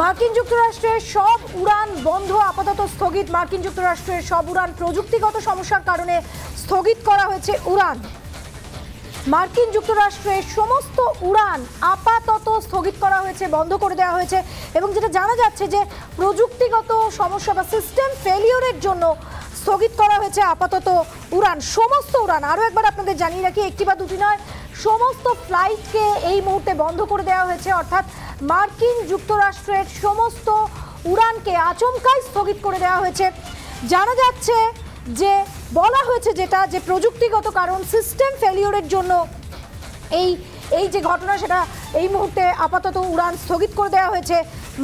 মার্কিন যুক্তরাষ্ট্রের সব উড়ান বন্ধ, আপাতত স্থগিত। মার্কিন যুক্তরাষ্ট্রের সব উড়ান প্রযুক্তিগত সমস্যার কারণে স্থগিত করা হয়েছে উড়ান। মার্কিন যুক্তরাষ্ট্রের সমস্ত উড়ান আপাতত স্থগিত করা হয়েছে, বন্ধ করে দেওয়া হয়েছে এবং যেটা জানা যাচ্ছে যে প্রযুক্তিগত সমস্যা বা সিস্টেম ফেলিওরের জন্য স্থগিত করা হয়েছে আপাতত উড়ান, সমস্ত উড়ান। আরও একবার আপনাদের জানিয়ে রাখি, একটি বা দুটি নয়, সমস্ত ফ্লাইটকে এই মুহূর্তে বন্ধ করে দেওয়া হয়েছে। অর্থাৎ মার্কিন যুক্তরাষ্ট্রের সমস্ত উড়ানকে আচমকাই স্থগিত করে দেওয়া হয়েছে। জানা যাচ্ছে যে, বলা হয়েছে যেটা, যে প্রযুক্তিগত কারণ, সিস্টেম ফেলিওরের জন্য এই এই যে ঘটনা, সেটা এই মুহূর্তে আপাতত উড়ান স্থগিত করে দেওয়া হয়েছে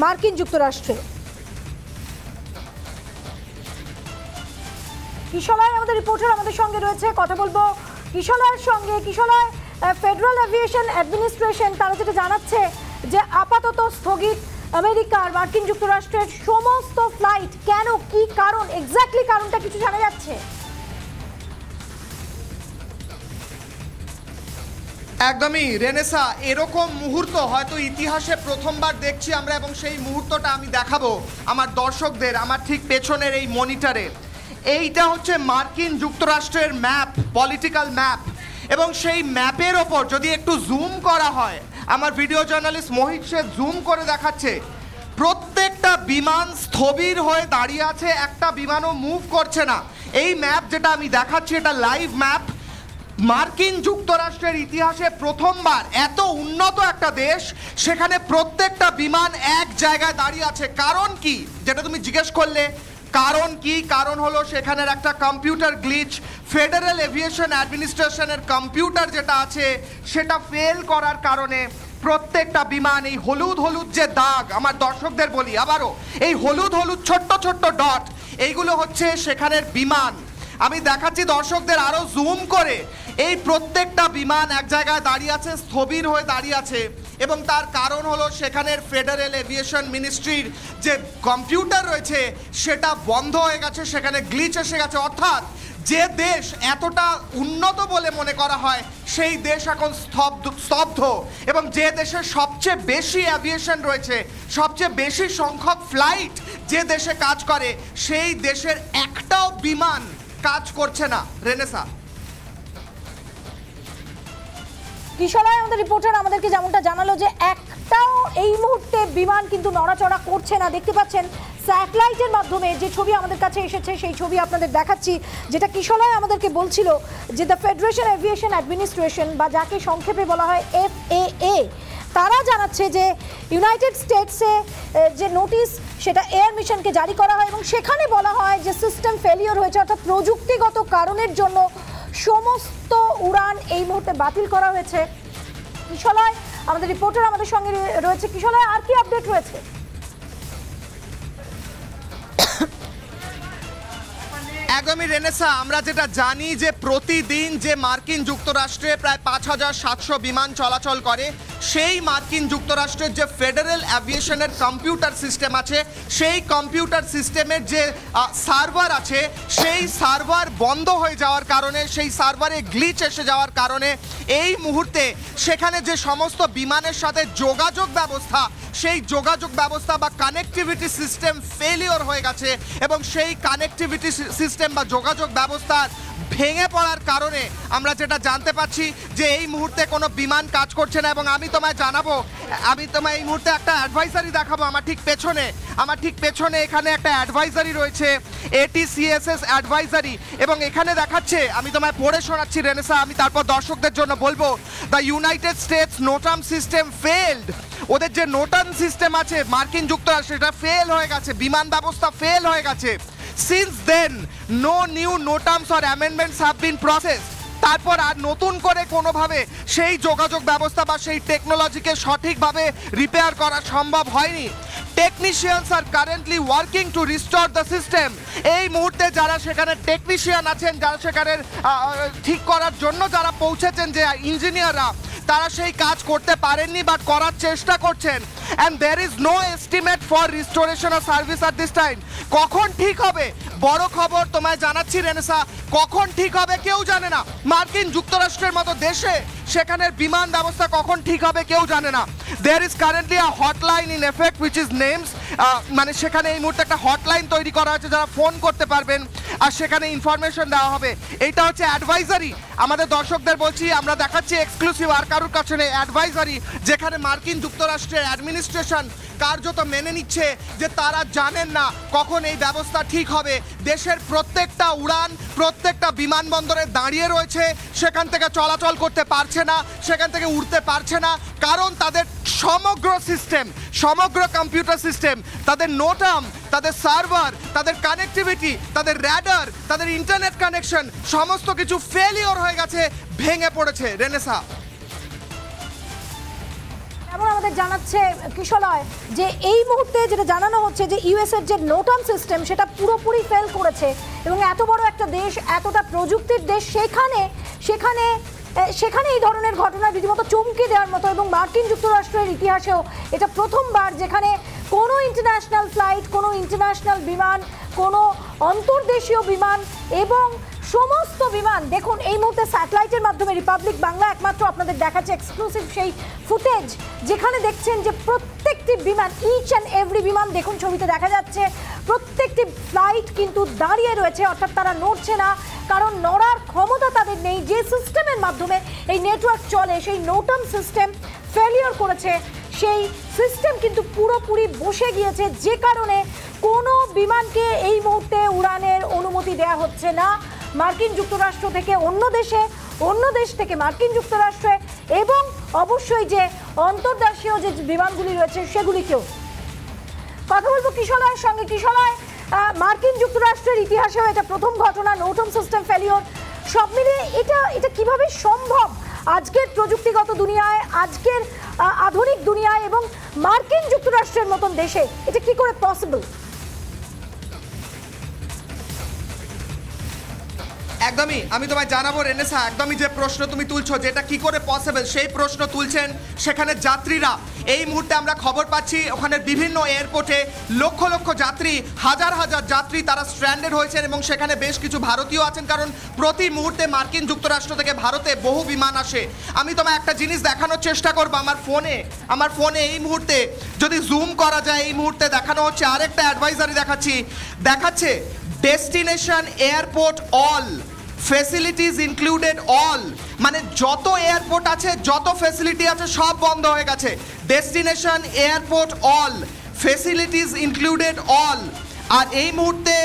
মার্কিন যুক্তরাষ্ট্রে। কিশলয়, আমাদের রিপোর্টার আমাদের সঙ্গে রয়েছে, কথা বলব কিশলয়ের সঙ্গে। কিশলয় ফেডারেল এভিয়েশন অ্যাডমিনিস্ট্রেশন তারা যেটা জানাচ্ছে যে আপাতত স্থগিত আমেরিকার মার্কিন যুক্তরাষ্ট্রের সমস্ত ফ্লাইট কেন, কি কারণ এক্স্যাক্টলি কারণটা কিছু জানা যাচ্ছে? একদমই, রেনেসা, এরকম মুহূর্ত হয়তো ইতিহাসে প্রথমবার দেখছি আমরা এবং সেই মুহূর্তটা আমি দেখাবো আমার দর্শকদের, আমার ঠিক পেছনের এই মনিটরে। এইটা হচ্ছে মার্কিন যুক্তরাষ্ট্রের ম্যাপ, পলিটিক্যাল ম্যাপ। এবং সেই ম্যাপের ওপর যদি একটু জুম করা হয় আমার ভিডিও জার্নালিস্ট মোহিত সে জুম করে দেখাচ্ছে। প্রত্যেকটা বিমান স্থবির হয়ে দাঁড়িয়ে আছে, একটা বিমানও মুভ করছে না। এই ম্যাপ যেটা আমি দেখাচ্ছি, এটা লাইভ ম্যাপ মার্কিন যুক্তরাষ্ট্রের ইতিহাসে প্রথমবার এত উন্নত একটা দেশ, সেখানে প্রত্যেকটা বিমান এক জায়গায় দাঁড়িয়ে আছে। কারণ কি? যেটা তুমি জিজ্ঞেস করলে কারণ কি? কারণ হলো সেখানের একটা কম্পিউটার গ্লিচ ফেডারেল এভিয়েশন অ্যাডমিনিস্ট্রেশনের কম্পিউটার যেটা আছে, সেটা ফেল করার কারণে প্রত্যেকটা বিমান এই হলুদ হলুদ যে দাগ, আমার দর্শকদের বলি, আবারও, এই হলুদ হলুদ ছোট্ট ছোট্ট ডট এইগুলো হচ্ছে সেখানের বিমান। আমি দেখাচ্ছি দর্শকদের আরও জুম করে, এই প্রত্যেকটা বিমান এক জায়গায় দাঁড়িয়ে আছে, স্থবির হয়ে দাঁড়িয়ে আছে। এবং তার কারণ হলো সেখানের ফেডারেল এভিয়েশন মিনিস্ট্রির যে কম্পিউটার রয়েছে, সেটা বন্ধ হয়ে গেছে, সেখানে গ্লিচ এসে গেছে। অর্থাৎ যে দেশ এতটা উন্নত বলে মনে করা হয়, সেই দেশ এখন স্তব্ধ স্তব্ধ। এবং যে দেশের সবচেয়ে বেশি অ্যাভিয়েশন রয়েছে, সবচেয়ে বেশি সংখ্যক ফ্লাইট যে দেশে কাজ করে, সেই দেশের একটাও বিমান কাজ করছে না। রেনেসা। কিশলয় আমাদের রিপোর্টার আমাদেরকে যেমনটা জানালো যে একটাও এই মুহূর্তে বিমান কিন্তু নড়াচড়া করছে না। দেখতে পাচ্ছেন স্যাটেলাইটের মাধ্যমে যে ছবি আমাদের কাছে এসেছে, সেই ছবি আপনাদের দেখাচ্ছি, যেটা কিশলয় আমাদেরকে বলছিল যে দ্য ফেডারেশন এভিয়েশন অ্যাডমিনিস্ট্রেশন বা যাকে সংক্ষেপে বলা হয় এফ এ তারা জানাচ্ছে যে ইউনাইটেড স্টেটসে যে নোটিশ সেটা এয়ার মিশনকে জারি করা হয় এবং সেখানে বলা হয় যে সিস্টেম ফেলিওর হয়েছে, অর্থাৎ প্রযুক্তিগত কারণের জন্য সমস্ত উড়ান এই মুহূর্তে বাতিল করা হয়েছে। কিশলয়, আমাদের রিপোর্টার আমাদের সঙ্গে রয়েছে। কিশলয়, আর কি আপডেট রয়েছে? একদমই রেনেসা, আমরা যেটা জানি যে প্রতিদিন যে মার্কিন যুক্তরাষ্ট্রে প্রায় পাঁচ হাজার সাতশো বিমান চলাচল করে, সেই মার্কিন যুক্তরাষ্ট্রের যে ফেডারেল অ্যাভিয়েশনের কম্পিউটার সিস্টেম আছে, সেই কম্পিউটার সিস্টেমের যে সার্ভার আছে, সেই সার্ভার বন্ধ হয়ে যাওয়ার কারণে, সেই সার্ভারে গ্লিচ এসে যাওয়ার কারণে, এই মুহূর্তে সেখানে যে সমস্ত বিমানের সাথে যোগাযোগ ব্যবস্থা, সেই যোগাযোগ ব্যবস্থা বা কানেক্টিভিটি সিস্টেম ফেলিওর হয়ে গেছে এবং সেই কানেক্টিভিটি সিস্টেম বা যোগাযোগ ব্যবস্থার ভেঙে পড়ার কারণে আমরা যেটা জানতে পাচ্ছি যে এই মুহূর্তে কোনো বিমান কাজ করছে না এবং আমি তোমায় জানাব, আমি তোমায় এই মুহূর্তে একটা অ্যাডভাইসারি দেখাবো আমার ঠিক পেছনে। আমার ঠিক পেছনে এখানে একটা অ্যাডভাইসারি রয়েছে এটিসিএসএস অ্যাডভাইসারি এবং এখানে দেখাচ্ছে, আমি তোমায় পড়ে শোনাচ্ছি রেনেসা, আমি তারপর দর্শকদের জন্য বলব the United States NOTAM system failed ওদের যে নোটান সিস্টেম আছে, মার্কিন যুক্তরাষ্ট্র, সেটা ফেল হয়ে গেছে, বিমান ব্যবস্থা ফেল হয়ে গেছে। Since then no new NOTAMs or amendments have been process তারপর আর নতুন করে কোনোভাবে সেই যোগাযোগ ব্যবস্থা বা সেই টেকনোলজিকে সঠিকভাবে রিপেয়ার করা সম্ভব হয়নি। Technicians are currently working to restore the system এই মুহূর্তে যারা সেখানে টেকনিশিয়ান আছেন, যারা সেখানে ঠিক করার জন্য যারা পৌঁছেছেন, যে ইঞ্জিনিয়াররা তারা সেই কাজ করতে পারেননি বাট করার চেষ্টা করছেন। And there is no estimate for restoration of service at this time কখন ঠিক হবে? বড় খবর তোমায় জানাচ্ছি, রেনেসা। কখন ঠিক হবে কেউ জানে না। মার্কিন যুক্তরাষ্ট্রের মতো দেশে সেখানের বিমান ব্যবস্থা কখন ঠিক হবে কেউ জানে না। There is currently a hotline in effect which is names মানে সেখানে এই মুহূর্তে একটা হটলাইন তৈরি করা হয়েছে, যারা ফোন করতে পারবেন। আর সেখানে ইনফরমেশন দেওয়া হবে। এইটা হচ্ছে অ্যাডভাইজারি আমাদের দর্শকদের বলছি, আমরা দেখাচ্ছি এক্সক্লুসিভ আর কারোর কাছে অ্যাডভাইজারি যেখানে মার্কিন যুক্তরাষ্ট্রের অ্যাডমিনিস্ট্রেশন কার্যত মেনে নিচ্ছে যে তারা জানেন না কখন এই ব্যবস্থা ঠিক হবে। দেশের প্রত্যেকটা উড়ান, প্রত্যেকটা বিমানবন্দরে দাঁড়িয়ে রয়েছে, সেখান থেকে চলাচল করতে পারছে না, সেখান থেকে উঠতে পারছে না। কারণ তাদের সমগ্র সিস্টেম সমগ্র কম্পিউটার সিস্টেম তাদের নোটাম, তাদের সার্ভার তাদের কানেক্টিভিটি তাদের র্যাডার তাদের ইন্টারনেট কানেকশন সমস্ত কিছু ফেলিওর হয়ে গেছে, ভেঙে পড়েছে রেনেসা এমন আমাদের জানাচ্ছে কিশলয় যে এই মুহূর্তে যেটা জানানো হচ্ছে যে ইউএসের যে নোটাম সিস্টেম, সেটা পুরোপুরি ফেল করেছে। এবং এত বড় একটা দেশ, এতটা প্রযুক্তির দেশ, সেখানে সেখানে সেখানে এই ধরনের ঘটনা রীতিমতো চমকে দেওয়ার মতো এবং মার্কিন যুক্তরাষ্ট্রের ইতিহাসেও এটা প্রথমবার যেখানে কোনো ইন্টারন্যাশনাল ফ্লাইট কোনো ইন্টারন্যাশনাল বিমান, কোনো অন্তর্দেশীয় বিমান এবং সমস্ত বিমান। দেখুন, এই মুহূর্তে স্যাটেলাইটের মাধ্যমে রিপাবলিক বাংলা একমাত্র আপনাদের দেখাচ্ছে এক্সক্লুসিভ সেই ফুটেজ যেখানে দেখছেন যে প্রত্যেকটি বিমান ইচ অ্যান্ড এভরি বিমান, দেখুন ছবিতে দেখা যাচ্ছে, প্রত্যেকটি ফ্লাইট কিন্তু দাঁড়িয়ে রয়েছে, অর্থাৎ তারা নড়ছে না, কারণ নড়ার ক্ষমতা তাদের নেই। যে সিস্টেমের মাধ্যমে এই নেটওয়ার্ক চলে, সেই নোটাম সিস্টেম ফেলিওর করেছে সেই সিস্টেম কিন্তু পুরোপুরি বসে গিয়েছে। যে কারণে কোনো বিমানকে এই মুহূর্তে উড়ানের অনুমতি দেওয়া হচ্ছে না। মার্কিন যুক্তরাষ্ট্র থেকে অন্য দেশে, অন্য দেশ থেকে মার্কিন যুক্তরাষ্ট্রে এবং অবশ্যই যে অন্তর্দেশীয় যে বিমানগুলি রয়েছে সেগুলিকেও। কথা বলব কিশলয়ের সঙ্গে। কিশলয় মার্কিন যুক্তরাষ্ট্রের ইতিহাসেও এটা প্রথম ঘটনা নোটম সিস্টেম ফেলিওর। সব মিলিয়ে এটা এটা কীভাবে সম্ভব? আজকের প্রযুক্তিগত দুনিয়ায়, আজকের আধুনিক দুনিয়ায় এবং মার্কিন যুক্তরাষ্ট্রের মতন দেশে এটা কি করে পসিবল একদমই, আমি তোমায় জানাব রেনেসা, একদমই যে প্রশ্ন তুমি তুলছো, যেটা কি করে পসিবল সেই প্রশ্ন তুলছেন সেখানে যাত্রীরা। এই মুহূর্তে আমরা খবর পাচ্ছি, ওখানে বিভিন্ন এয়ারপোর্টে লক্ষ লক্ষ যাত্রী, হাজার হাজার যাত্রী তারা স্ট্র্যান্ডেড হয়েছেন এবং সেখানে বেশ কিছু ভারতীয় আছেন, কারণ প্রতি মুহূর্তে মার্কিন যুক্তরাষ্ট্র থেকে ভারতে বহু বিমান আসে। আমি তোমায় একটা জিনিস দেখানোর চেষ্টা করব আমার ফোনে আমার ফোনে এই মুহূর্তে, যদি জুম করা যায়, এই মুহূর্তে দেখানো হচ্ছে, আরেকটা অ্যাডভাইজারি দেখাচ্ছি। দেখাচ্ছে destination airport all facilities included all মানে যত এয়ারপোর্ট আছে, যত ফেসিলিটি আছে, সব বন্ধ হয়ে গেছে। Destination airport all facilities included all আর এই মুহূর্তে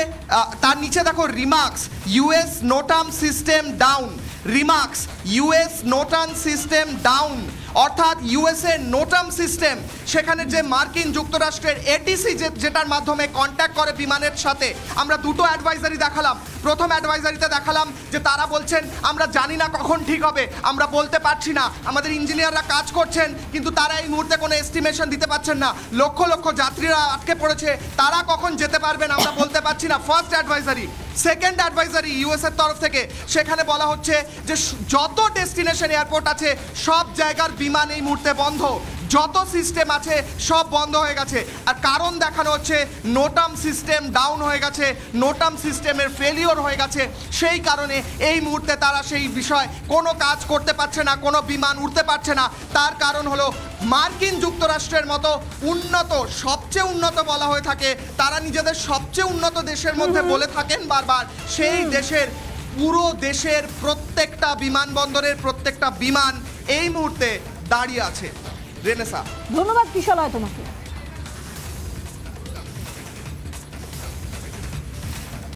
তার নিচে দেখো remarks US NOTAM system down remarks US NOTAM system down অর্থাৎ ইউএসএ নোটাম সিস্টেম সেখানে যে মার্কিন যুক্তরাষ্ট্রের এটিসি যে যেটার মাধ্যমে কন্ট্যাক্ট করে বিমানের সাথে, আমরা দুটো অ্যাডভাইজারি দেখালাম। প্রথম অ্যাডভাইজারিতে দেখালাম যে তারা বলছেন, আমরা জানি না কখন ঠিক হবে, আমরা বলতে পারছি না। আমাদের ইঞ্জিনিয়াররা কাজ করছেন, কিন্তু তারা এই মুহূর্তে কোনো এস্টিমেশন দিতে পারছেন না। লক্ষ লক্ষ যাত্রীরা আটকে পড়েছে, তারা কখন যেতে পারবেন আমরা বলতে পারছি না। First advisory second advisory US এর তরফ থেকে, সেখানে বলা হচ্ছে যে যত ডেস্টিনেশন এয়ারপোর্ট আছে, সব জায়গার বিমান এই মুহূর্তে বন্ধ। যত সিস্টেম আছে সব বন্ধ হয়ে গেছে। আর কারণ দেখানো হচ্ছে নোটাম সিস্টেম ডাউন হয়ে গেছে নোটাম সিস্টেমের ফেলিওর হয়ে গেছে। সেই কারণে এই মুহূর্তে তারা সেই বিষয় কোনো কাজ করতে পারছে না কোনো বিমান উঠতে পারছে না। তার কারণ হলো মার্কিন যুক্তরাষ্ট্রের মতো উন্নত সবচেয়ে উন্নত বলা হয়ে থাকে তারা নিজেদের সবচেয়ে উন্নত দেশের মধ্যে বলে থাকেন বারবার সেই দেশের পুরো দেশের প্রত্যেকটা বিমানবন্দরের প্রত্যেকটা বিমান এই মুহূর্তে দাঁড়িয়ে আছে। রেনেসা। ধন্যবাদ কিশলয় তোমাকে।